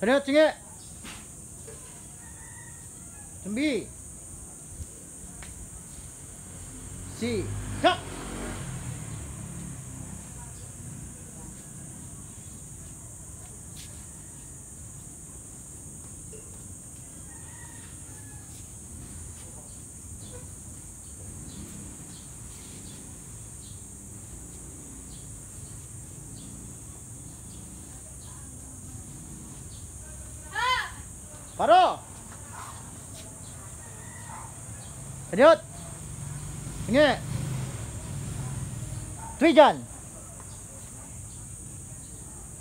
차렷 중에 준비 시작 Paro. Lanjut. Ingat. Tujuan.